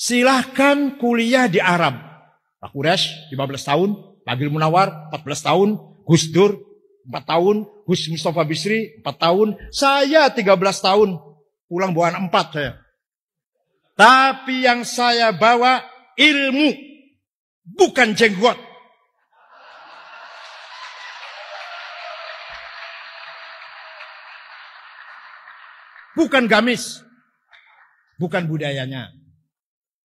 silahkan kuliah di Arab. Pak Quraisy 15 tahun, Pak Gil Munawar 14 tahun, Gus Dur 4 tahun, Gus Mustafa Bisri 4 tahun, saya 13 tahun, pulang bawa 4 saya. Tapi yang saya bawa ilmu, bukan jenggot. Bukan gamis. Bukan budayanya.